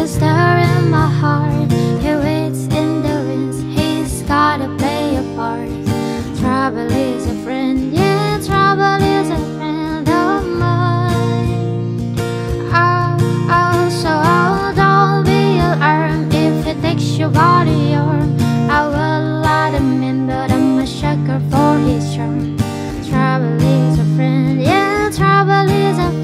is there in my heart. He waits in the wings. He's gotta play a part. Trouble is a friend. Yeah, trouble is a friend of mine. Oh, oh, so don't be alarmed. If it takes your body or I will let him in But I'm a sucker for his charm. Trouble is a friend. Yeah, trouble is a friend